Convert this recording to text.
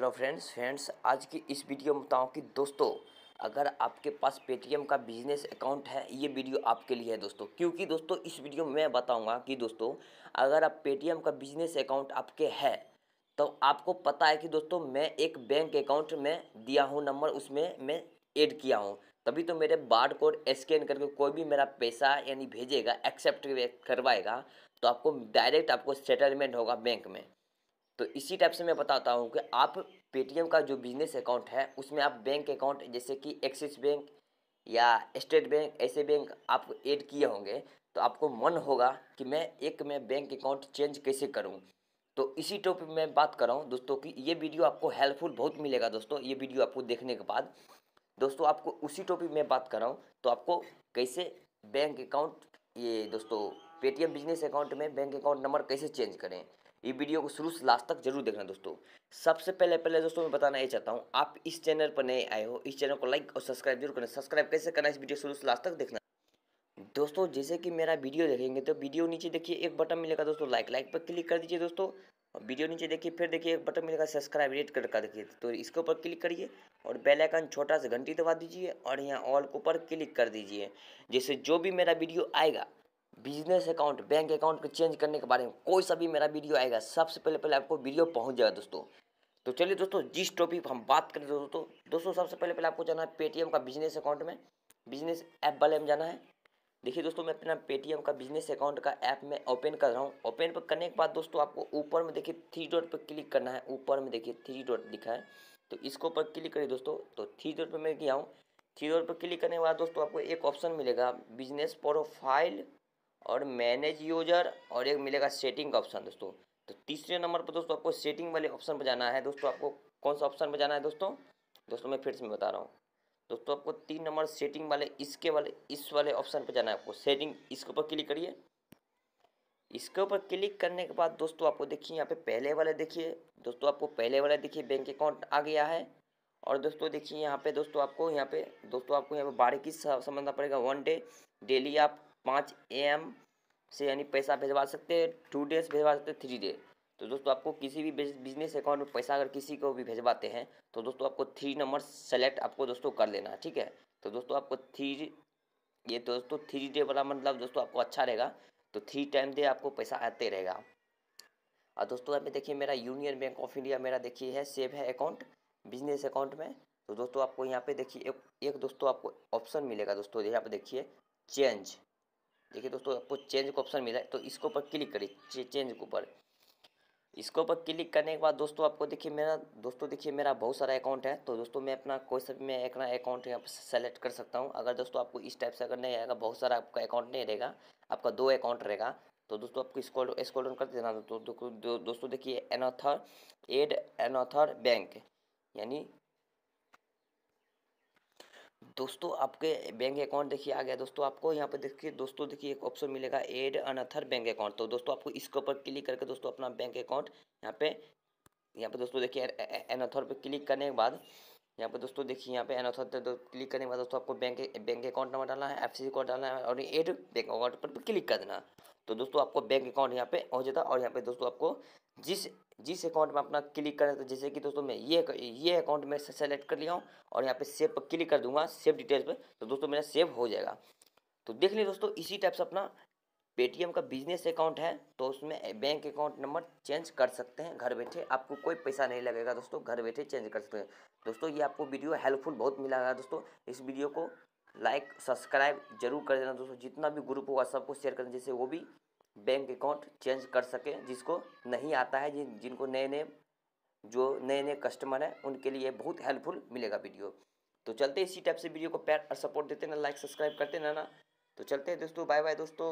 Hello friends friends, आज की इस वीडियो में बताऊँ कि दोस्तों, अगर आपके पास पेटीएम का बिज़नेस अकाउंट है, ये वीडियो आपके लिए है दोस्तों। क्योंकि दोस्तों, इस वीडियो में मैं बताऊँगा कि दोस्तों, अगर आप पेटीएम का बिज़नेस अकाउंट आपके है तो आपको पता है कि दोस्तों, मैं एक बैंक अकाउंट में दिया हूँ नंबर उसमें मैं ऐड किया हूँ। तभी तो मेरे बार कोड स्कैन करके कोई भी मेरा पैसा यानी भेजेगा एक्सेप्ट करवाएगा तो आपको डायरेक्ट आपको सेटलमेंट होगा बैंक में। तो इसी टाइप से मैं बताता हूँ कि आप पेटीएम का जो बिज़नेस अकाउंट है, उसमें आप बैंक अकाउंट जैसे कि एक्सिस बैंक या स्टेट बैंक ऐसे बैंक आप ऐड किए होंगे तो आपको मन होगा कि मैं एक मैं बैंक अकाउंट चेंज कैसे करूँ। तो इसी टॉपिक में बात कर रहा हूँ दोस्तों कि ये वीडियो आपको हेल्पफुल बहुत मिलेगा दोस्तों, ये वीडियो आपको देखने के बाद। दोस्तों, आपको उसी टॉपिक में बात कर रहा हूँ तो आपको कैसे बैंक अकाउंट ये दोस्तों, पेटीएम बिज़नेस अकाउंट में बैंक अकाउंट नंबर कैसे चेंज करें। ये वीडियो को शुरू से लास्ट तक ज़रूर देखना दोस्तों। सबसे पहले पहले दोस्तों मैं बताना ये चाहता हूँ, आप इस चैनल पर नए आए हो, इस चैनल को लाइक और सब्सक्राइब ज़रूर करना। सब्सक्राइब कैसे करना इस वीडियो शुरू से लास्ट तक देखना। दोस्तों, जैसे कि मेरा वीडियो देखेंगे तो वीडियो नीचे देखिए एक बटन मिलेगा दोस्तों, लाइक लाइक पर क्लिक कर दीजिए दोस्तों। और वीडियो नीचे देखिए, फिर देखिए एक बटन मिलेगा सब्सक्राइब रेट कर कर देखिए। तो इसके ऊपर क्लिक करिए और बेल आइकन छोटा सा घंटी दबा दीजिए और यहाँ ऑल के ऊपर क्लिक कर दीजिए। जैसे जो भी मेरा वीडियो आएगा बिज़नेस अकाउंट बैंक अकाउंट को चेंज करने के बारे में कोई सा भी मेरा वीडियो आएगा, सबसे पहले पहले आपको वीडियो पहुँच जाएगा दोस्तों। तो चलिए दोस्तों, जिस टॉपिक हम बात करें दोस्तों दोस्तों सबसे पहले पहले आपको जाना है पेटीएम का बिज़नेस अकाउंट में। बिज़नेस ऐप वाले में जाना है। देखिए दोस्तों, मैं अपना पेटीएम का बिज़नेस अकाउंट का ऐप में ओपन कर रहा हूँ। ओपन पर करने के बाद दोस्तों आपको ऊपर में देखिए थ्री डॉट पर क्लिक करना है। ऊपर में देखिए थ्री डॉट दिखा है। तो इसको ऊपर क्लिक करिए दोस्तों। तो थ्री डॉट पर मैं गया हूँ। थ्री डॉट पर क्लिक करने के बाद दोस्तों आपको एक ऑप्शन मिलेगा। बिज़नेस प्रोफ़ाइल और मैनेज यूज़र और एक मिलेगा सेटिंग का ऑप्शन दोस्तों। तो तीसरे नंबर पर दोस्तों आपको सेटिंग वाले ऑप्शन पर जाना है। दोस्तों आपको कौन सा ऑप्शन पर जाना है दोस्तों? दोस्तों मैं फिर से बता रहा हूँ। दोस्तों आपको तीन नंबर सेटिंग वाले, इसके वाले, इस वाले ऑप्शन पर जाना है आपको। सेटिंग इसके ऊपर क्लिक करिए। इसके ऊपर क्लिक करने के बाद दोस्तों आपको देखिए, यहाँ पे पहले वाले देखिए। दोस्तों आपको पहले वाले देखिए बैंक अकाउंट आ गया है। और दोस्तों देखिए, यहाँ पे दोस्तों आपको, यहाँ पे दोस्तों आपको यहाँ पे बारीकी समझना पड़ेगा। वन डे डेली आप पाँच एम से यानी पैसा भेजवा सकते हैं टू डेज़ भेजवा सकते हैं थ्री डे तो दोस्तों आपको किसी भी बिज़नेस अकाउंट में पैसा अगर किसी को भी भेजवाते हैं तो दोस्तों आपको थ्री नंबर सेलेक्ट आपको दोस्तों कर लेना है ठीक है? तो दोस्तों आपको थ्री ये तो दोस्तों थ्री डे वाला मतलब दोस्तों आपको अच्छा रहेगा। तो थ्री टाइम डे आपको पैसा आते रहेगा। और दोस्तों यहाँ पे देखिए मेरा यूनियन बैंक ऑफ़ इंडिया मेरा देखिए है सेव है अकाउंट बिज़नेस अकाउंट में। तो दोस्तों आपको यहाँ पे देखिए एक, एक दोस्तों आपको ऑप्शन मिलेगा दोस्तों यहाँ पे देखिए चेंज देखिए दोस्तों, आपको चेंज का ऑप्शन मिला है तो इसके ऊपर क्लिक करिए चेंज के ऊपर। इसके ऊपर क्लिक करने के बाद दोस्तों, आपको देखिए मेरा, दोस्तों देखिए मेरा बहुत सारा अकाउंट है तो दोस्तों मैं अपना, कोई सा भी मैं अपना अकाउंट यहाँ पर सेलेक्ट कर सकता हूँ। अगर दोस्तों आपको इस टाइप से अगर नहीं आएगा, बहुत सारा आपका अकाउंट नहीं रहेगा, आपका दो अकाउंट रहेगा तो दोस्तों आपको स्कॉल स्कॉल डाउन कर देना। तो दोस्तों देखिए एनॉथर एड एनॉथर बैंक यानी दोस्तों, आपके बैंक अकाउंट देखिए, आ गया। दोस्तों, आपको यहाँ पर देखिए, दोस्तों, देखिए, एक ऑप्शन मिलेगा एड अनथर बैंक अकाउंट। तो दोस्तों, आपको इसके ऊपर क्लिक करके दोस्तों, अपना बैंक अकाउंट यहाँ पे यहाँ पे दोस्तों, देखिए एनथर पे क्लिक करने के बाद यहाँ पे दोस्तों देखिए, यहाँ पे एनथर पे क्लिक करने के बाद दोस्तों आपको बैंक बैंक अकाउंट नंबर डालना है एफ़ सी कोड डालना है और एड बैंक अकाउंट पर क्लिक कर देना। तो दोस्तों आपको बैंक अकाउंट यहाँ पे हो जाता है और यहाँ पे दोस्तों आपको जिस जिस अकाउंट में अपना क्लिक करें तो जैसे कि दोस्तों मैं ये ये अकाउंट में सेलेक्ट कर लिया हूँ और यहाँ पे सेव पर क्लिक कर दूँगा सेव डिटेल्स पर तो दोस्तों मेरा सेव हो जाएगा। तो देख लीजिए दोस्तों, इसी टाइप से अपना पेटीएम का बिज़नेस अकाउंट है तो उसमें बैंक अकाउंट नंबर चेंज कर सकते हैं घर बैठे। आपको कोई पैसा नहीं लगेगा दोस्तों, घर बैठे चेंज कर सकते हैं। दोस्तों, ये आपको वीडियो हेल्पफुल बहुत मिलेगा दोस्तों। इस वीडियो को लाइक, सब्सक्राइब ज़रूर कर देना दोस्तों। जितना भी ग्रुप होगा सबको शेयर करना जैसे वो भी बैंक अकाउंट चेंज कर सके, जिसको नहीं आता है, जिन, जिनको नए नए जो नए नए कस्टमर हैं, उनके लिए बहुत हेल्पफुल मिलेगा वीडियो। तो चलते इसी टाइप से वीडियो को प्यार और सपोर्ट देते ना लाइक, सब्सक्राइब करते ना ना तो चलते हैं दोस्तों बाय बाय दोस्तों।